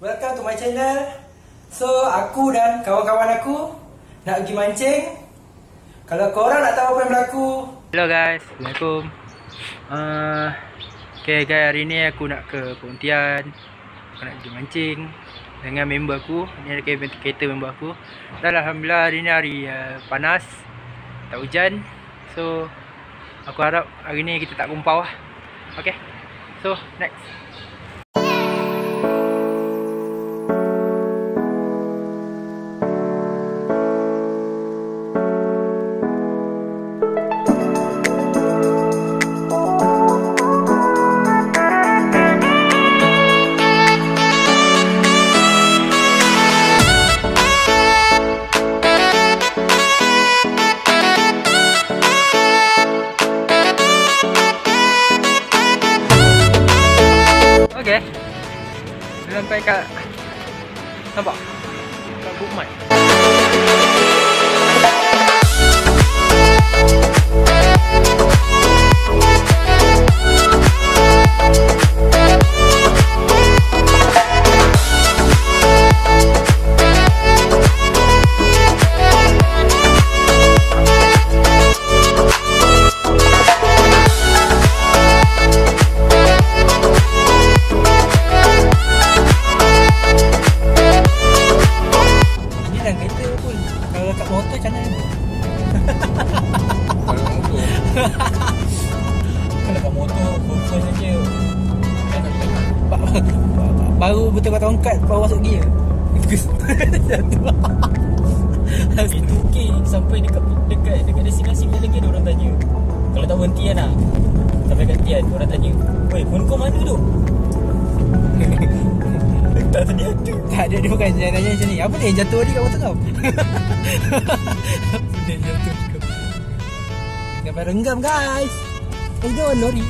Welcome to my channel. So, aku dan kawan-kawan aku nak pergi mancing. Kalau korang nak tahu apa yang berlaku, Hello guys, Assalamualaikum. Uh, Okay guys, hari ni aku nak ke Pontian. Aku nak pergi mancing Dengan member aku. Ni ada kereta, kereta member aku. Dan Alhamdulillah hari ni hari uh, panas. Tak hujan. So Aku harap hari ni kita tak kumpau lah. Okay. So next เคเริ่ไปกับระบอกระบุใหม่ motor macam mana? Kalau kat motor. Kalau kat motor saja ba- ba- Baru betul kata angkat baru masuk gear. Itu okey Sampai dekat Dekat dekat destinasi Bila lagi ada orang tanya. Kalau tak berhenti kan lah Sampai kat Tian Orang tanya Weh phone kau mana tu Tak tadi ada tak ada dia bukan dia nanya macam ni. Apa ni yang jatuh tadi kat motor kau? Apa ni yang jatuh kau? Gambar renggam guys. Let's go lori.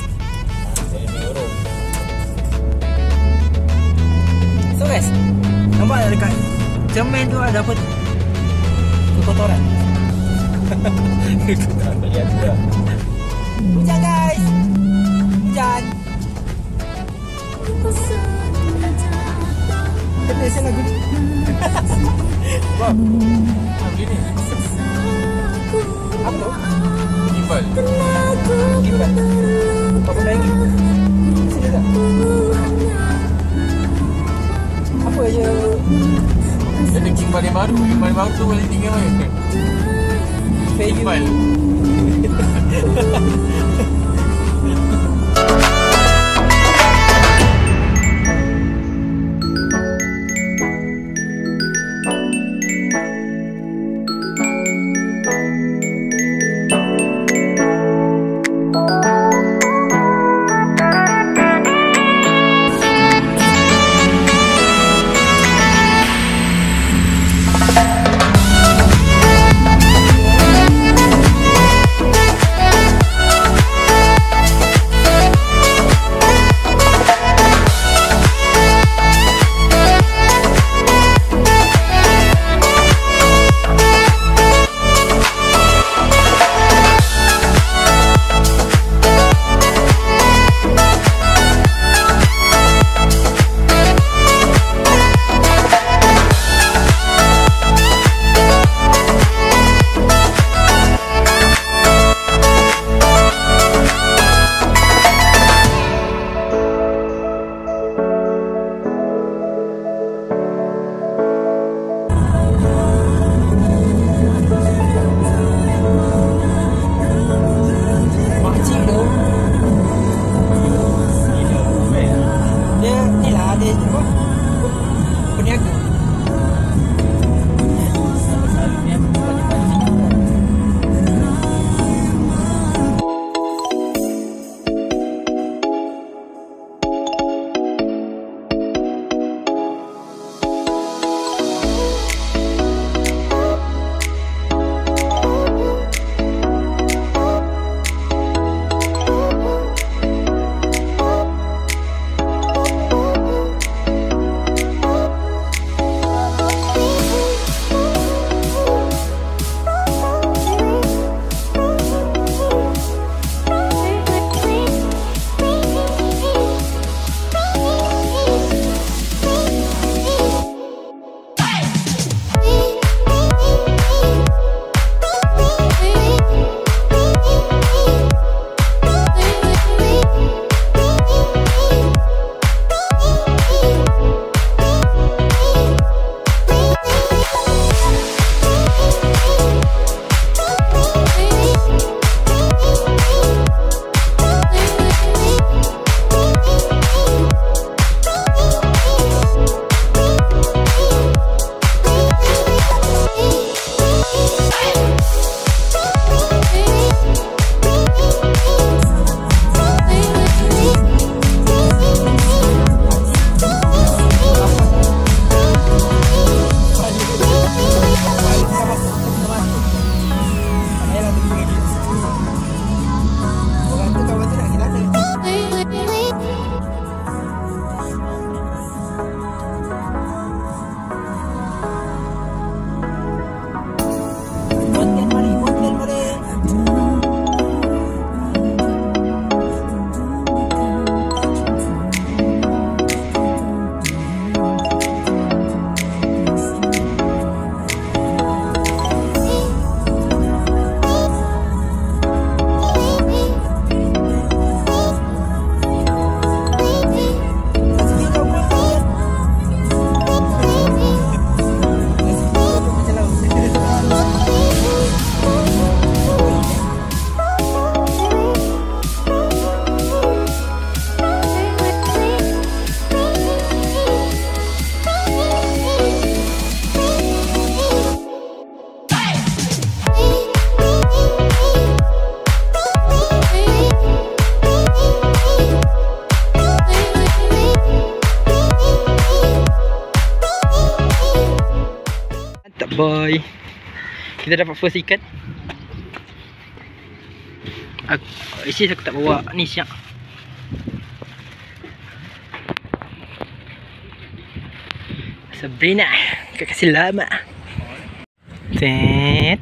Saya dorong So guys, nampak tak dekat cermin tu ada apa tu? Kekotoran. Tak boleh aku lah Hujan guys. Hujan. Saya lagu ni. Bang Ah begini Apa tu? Gimbal Gimbal. Apa benda lagi? Sini tak? Apa je? Ada gimbal yang baru Gimbal yang baru tu tinggi mana Fair Gimbal boy. Kita dapat first ikan. Aku, isi aku tak bawa ni siap. Sabrina, kau kasih lama. Set.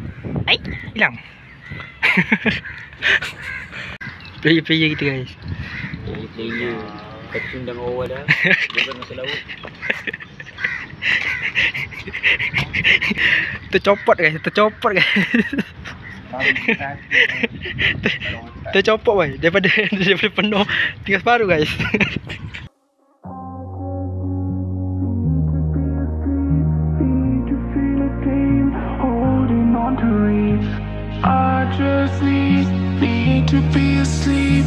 Ai, hilang. Player-player kita guys. Player Kacung dan awal dah Bukan masuk laut Tercopot guys, tercopot guys. tercopot boy daripada daripada penuh tinggal separuh guys. I just need, need to be asleep,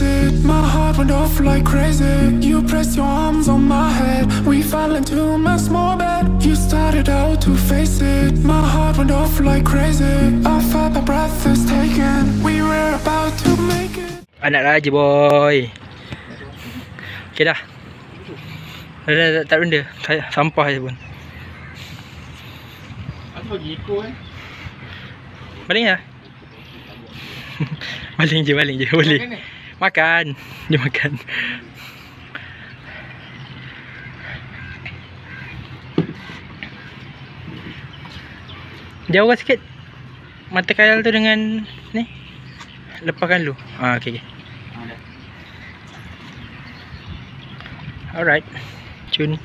it, my heart went off like crazy. You pressed your arms on my head, we fell into my small bed. You started out to face it, my heart went off like crazy. I felt my breath is taken, we were about to make it. Anak raja boy. Okey dah. Dah, dah, dah tak benda. Kayak Sampah je pun. Aku bagi ekor kan eh. Baling lah. baling je, baling je. Boleh. Makan. Dia makan. Jauh sikit. Mata kayal tu dengan ni. Lepaskan dulu. Ah, okey okey. Alright. Cun.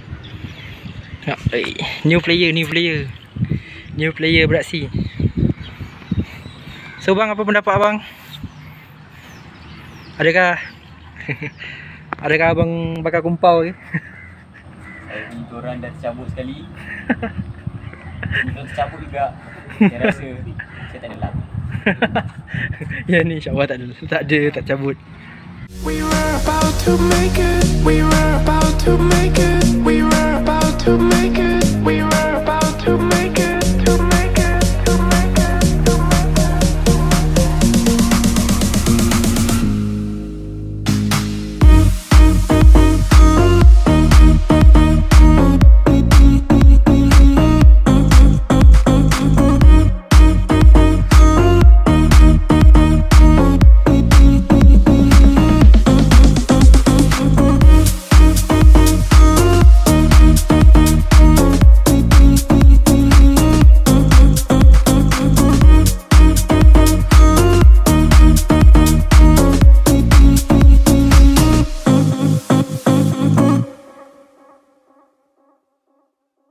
Ya, eh, new player, new player. New player beraksi. So bang apa pendapat abang? Adakah Adakah abang bakal kumpau ke? Saya punya korang dah tercabut sekali Kita tercabut juga Saya rasa Saya tak ada luck ya ni insyaAllah tak ada Tak ada tak cabut We were about to make it. We were about to make it. We were about to make it. We were about to make it.